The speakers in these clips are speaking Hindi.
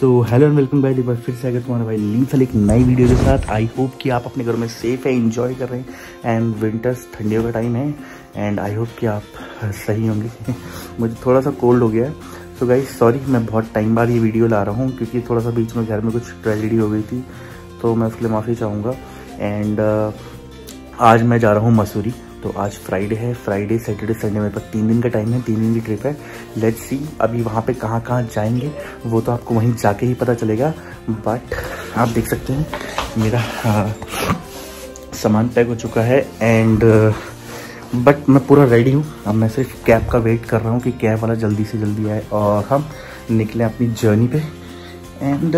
So hello and welcome back बार फिर से अगर तुम्हारा भाई लीथल एक नई वीडियो के साथ. आई होप कि आप अपने घरों में सेफ़ है इंजॉय कर रहे हैं. एंड विंटर्स ठंडियों का टाइम है. एंड आई होप कि आप सही होंगे. मुझे थोड़ा सा कोल्ड हो गया है. सो गाइज़ सॉरी मैं बहुत टाइम बाद ये वीडियो ला रहा हूँ क्योंकि थोड़ा सा बीच में घर में कुछ ट्रेजिडी हो गई थी. तो मैं उसके लिए माफ़ी चाहूँगा. एंड uh, आज मैं जा रहा हूँ मसूरी तो आज फ्राइडे है फ्राइडे सैटरडे संडे मेरे पास तीन दिन का टाइम है, तीन दिन की ट्रिप है। लेट्स सी अभी वहाँ पे कहाँ कहाँ जाएँगे, वो तो आपको वहीं जाके ही पता चलेगा। बट आप देख सकते हैं, मेरा सामान पैक हो चुका है एंड बट मैं पूरा रेडी हूँ। अब मैं सिर्फ़ कैब का वेट कर रहा हूँ कि कैब वाला जल्दी से जल्दी आए और हम निकले अपनी जर्नी पे। एंड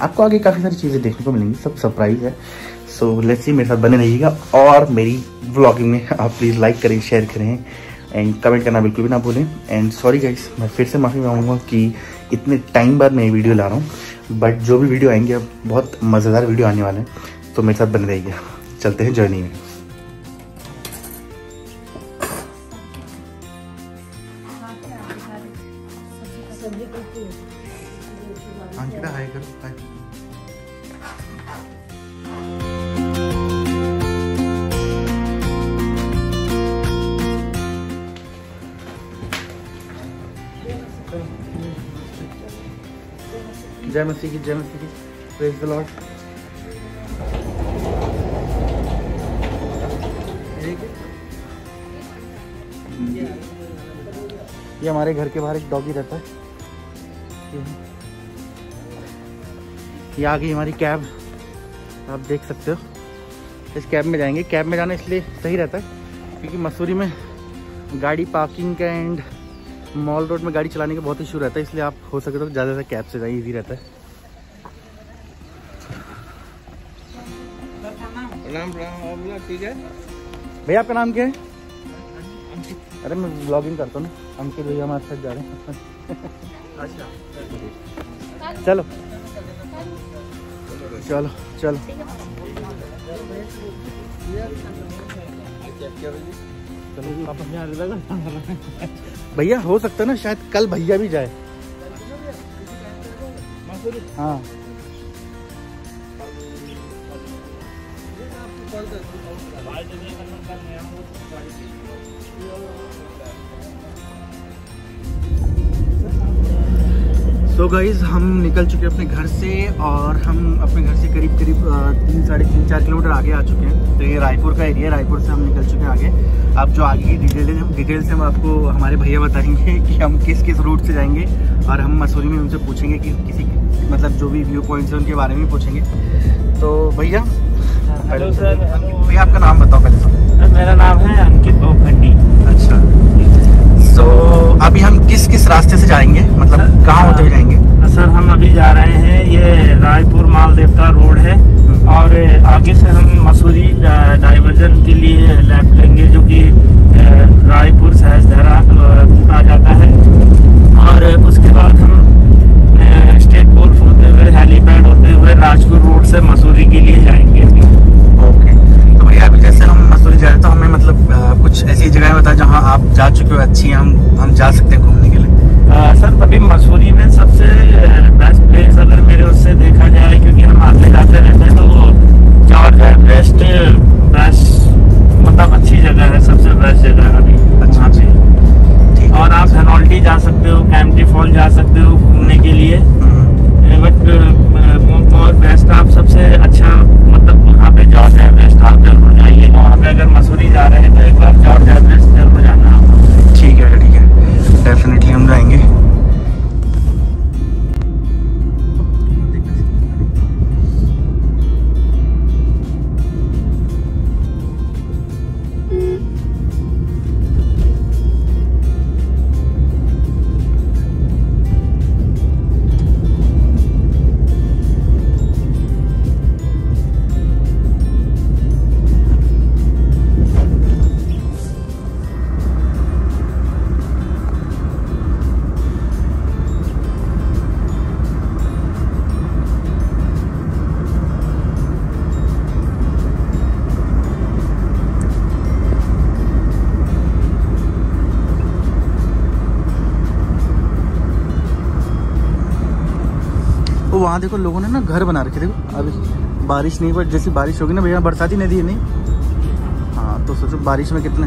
आपको आगे काफ़ी सारी चीज़ें देखने को मिलेंगी, सब सरप्राइज़ है। सो लेट्स सी मेरे साथ बने रहिएगा और मेरी व्लॉगिंग में आप प्लीज़ लाइक करें शेयर करें एंड कमेंट करना बिल्कुल भी ना भूलें। एंड सॉरी गाइस मैं फिर से माफ़ी मांगूँगा कि इतने टाइम बाद मैं ये वीडियो ला रहा हूँ। बट जो भी वीडियो आएँगे अब बहुत मज़ेदार वीडियो आने वाले हैं। तो मेरे साथ बने रहिएगा। चलते हैं जर्नी में। जय मसीह की जय मसीह की. प्रेज द लॉर्ड ये हमारे घर के बाहर एक डॉगी रहता है. ये आ गई हमारी कैब आप देख सकते हो. इस कैब में जाएँगे. कैब में जाना इसलिए सही रहता है, क्योंकि मसूरी में गाड़ी पार्किंग का एंड मॉल रोड में गाड़ी चलाने का बहुत इशू रहता है इसलिए आप हो सके तो ज़्यादा से कैब से जाइए ईजी रहता है। है? भैया आपका नाम क्या है? अरे मैं ब्लॉगिंग करता हूँ ना। अंकित भैया हमारे साथ जा रहे हैं। अच्छा चलो। चलो चलो। भैया हो सकता ना शायद कल भैया भी जाए। हाँ। सो so गाइज़ हम निकल चुके हैं अपने घर से और हम अपने घर से करीब करीब तीन साढ़े तीन चार किलोमीटर आगे आ चुके हैं। तो ये रायपुर का एरिया है रायपुर से हम निकल चुके हैं आगे। अब जो आगे की डिटेल है डिटेल से हम आपको हमारे भैया बताएँगे कि हम किस किस रूट से जाएँगे और हम मसूरी में उनसे पूछेंगे कि किसी मतलब जो भी व्यू पॉइंट्स हैं उनके बारे में पूछेंगे। तो भैया हेलो सर भैया आपका नाम बताओ पहले। तो मेरा नाम है अंकित बोखंडी सो so, अभी हम किस किस रास्ते से जाएँगे? मतलब कहाँ होते हुए जाएँगे? सर हम अभी जा रहे हैं ये रायपुर माल देवता रोड है। और आगे से हम मसूरी डाइवर्जन के लिए लेफ़्ट लेंगे जो कि रायपुर सहजधरा आ जाता है। और उसके बाद हम स्टेट गोल्फ होते हुए हेलीपैड होते हुए राजपुर रोड से मसूरी के लिए जाएँगे। जा चुके हो अच्छी हम हम जा सकते हैं घूमने के लिए। आ, सर अभी मसूरी में सबसे बेस्ट प्लेस अगर मेरे उससे देखा जाए क्योंकि हम आते जाते रहते हैं तो वो बेस्ट बेस्ट मतलब अच्छी जगह है सबसे बेस्ट जगह अभी। वहाँ देखो लोगों ने ना घर बना रखे, देखो अभी बारिश नहीं, पर जैसी बारिश होगी ना भैया, बरसाती नदी है, नहीं? हाँ तो सोचो बारिश में कितने।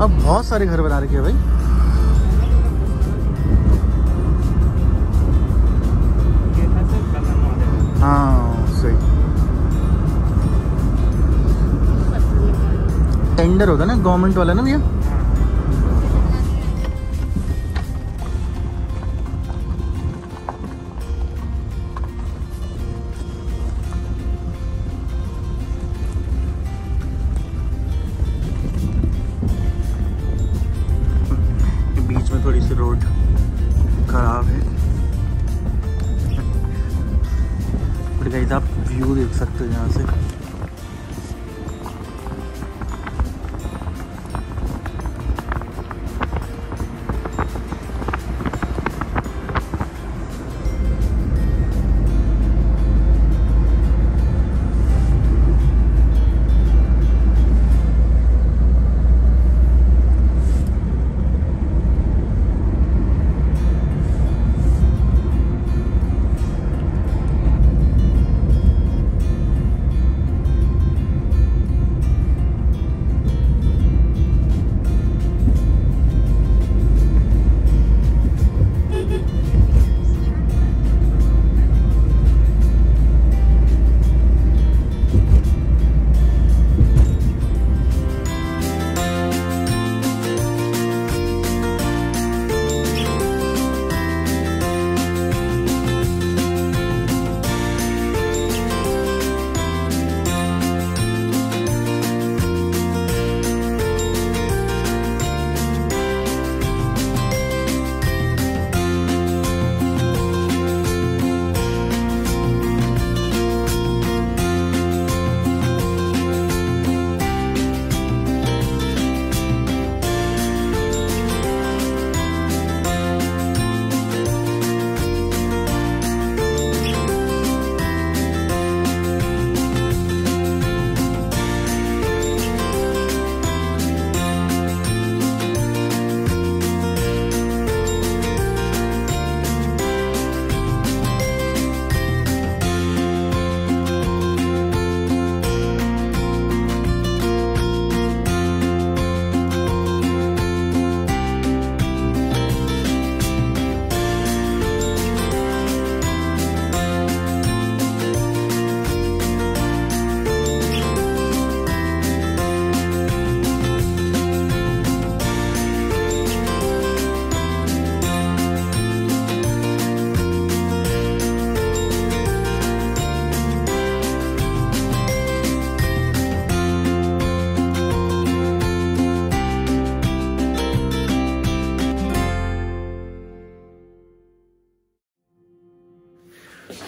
अब बहुत सारे घर बना रखे हैं भाई। हाँ सही। टेंडर होता ना, गवर्नमेंट वाला ना भैया? गाइस आप व्यू देख सकते हो यहाँ से।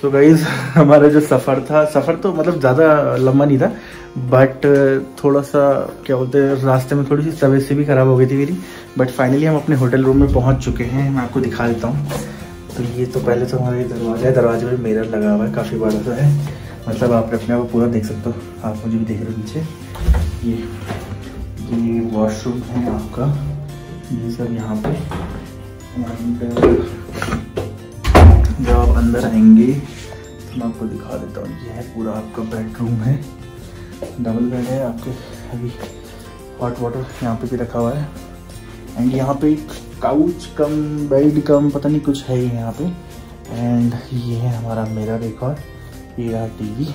तो गाइज़ हमारा जो सफ़र था, सफ़र तो मतलब ज़्यादा लंबा नहीं था बट थोड़ा सा क्या बोलते हैं, रास्ते में थोड़ी सी तबीयत से भी ख़राब हो गई थी मेरी बट फाइनली हम अपने होटल रूम में पहुँच चुके हैं, मैं आपको दिखा देता हूँ। तो ये तो पहले तो हमारा दरवाज़ा है, दरवाजे में मिरर लगा हुआ है, काफ़ी बड़ा सा है। मतलब आप अपने आप पूरा देख सकते हो, आप मुझे भी देख रहे हो नीचे। ये ये वॉशरूम है आपका, ये सब यहाँ पे। एंड जब आप अंदर आएँगे तो मैं आपको दिखा देता हूँ। ये है पूरा आपका बेडरूम है। डबल बेड है, आपके अभी हॉट वाटर यहाँ पे भी रखा हुआ है। एंड यहाँ पे काउच कम बेड कम, पता नहीं कुछ है ही यहाँ पे। एंड ये है हमारा मेरा रिकॉर्ड ये रहा टीवी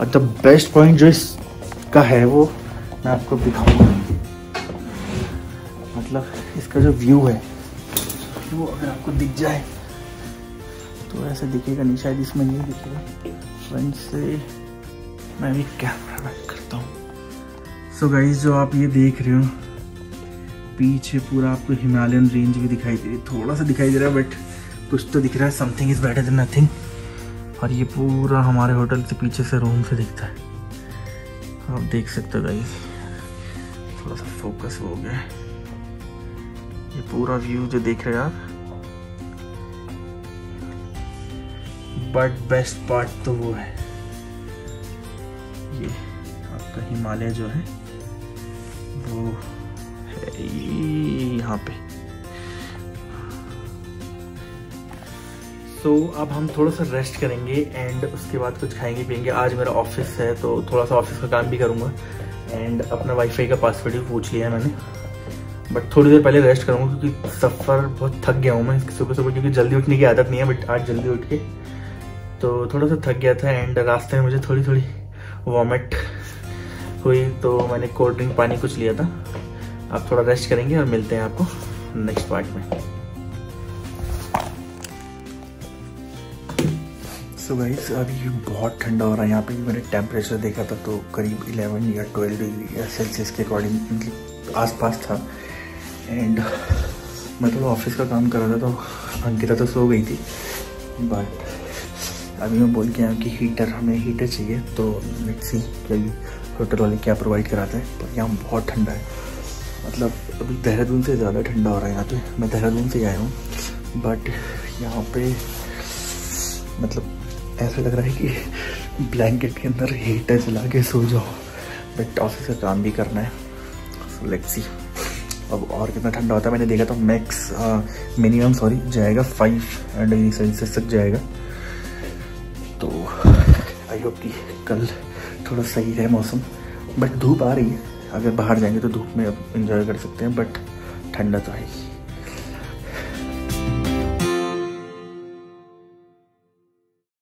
और द बेस्ट पॉइंट जो इसका है वो मैं आपको दिखाऊँगा। मतलब इसका जो व्यू है, वो अगर आपको दिख जाए तो ऐसे दिखेगा नहीं, शायद इसमें नहीं दिखेगा। फ्रंट से मैं भी कैमरा बैक करता हूँ। सो गाइज़ जो आप ये देख रहे हो, पीछे पूरा आपको हिमालयन रेंज भी दिखाई दे रही है। थोड़ा सा दिखाई दे रहा है बट कुछ तो दिख रहा है। Something is better than nothing और ये पूरा हमारे होटल से पीछे से रूम से दिखता है। आप देख सकते हो गाइज़ थोड़ा सा फोकस हो गया ये पूरा व्यू जो देख रहे हैं आप बट बेस्ट पार्ट तो वो है। ये आपका हिमालय जो है, वो है यहाँ पे। सो अब हम थोड़ा सा रेस्ट करेंगे एंड उसके बाद कुछ खाएँगे, पियेंगे। आज मेरा ऑफ़िस है तो थोड़ा सा ऑफ़िस का काम भी करूँगा। एंड अपना वाईफाई का पासवर्ड भी पूछ लिया है मैंने। बट थोड़ी देर पहले रेस्ट करूँगा, क्योंकि सफ़र बहुत थक गया हूँ मैं सुबह सुबह क्योंकि जल्दी उठने की आदत नहीं है बट आज जल्दी उठ के तो थोड़ा सा थक गया था एंड रास्ते में मुझे थोड़ी थोड़ी वॉमिट हुई तो मैंने कोल्ड ड्रिंक पानी कुछ लिया था। आप थोड़ा रेस्ट करेंगे और मिलते हैं आपको नेक्स्ट पार्ट में। सो so गाइस अभी बहुत ठंडा हो रहा है, यहाँ पे भी मैंने टेम्परेचर देखा था तो करीब 11 या 12 डिग्री सेल्सियस के अकॉर्डिंग मतलब आसपास था। एंड मैं थोड़ा ऑफ़िस का काम कर रहा था तो अंकिता तो सो गई थी बट अभी मैं बोल के आया कि हीटर हमें हीटर चाहिए तो मिक्सी सी होटल वाले क्या प्रोवाइड कराते हैं? पर यहाँ बहुत ठंडा है। मतलब अभी देहरादून से ज़्यादा ठंडा हो रहा है यहाँ पे। मैं देहरादून से आया हूँ। बट यहाँ पे मतलब ऐसा लग रहा है कि ब्लैंकेट के अंदर हीटर चला के सो जाओ। बट ऑफ़िस का काम भी करना है। सो सी अब और कितना ठंडा होता है? मैंने देखा था मैक्स मिनिमम सॉरी जाएगा फाइव डिग्री सेल्सियस तक जाएगा। तो होप कि कल थोड़ा सही है मौसम बट धूप आ रही है। अगर बाहर जाएँगे तो धूप में अब इन्जॉय कर सकते हैं बट ठंडा तो है ही।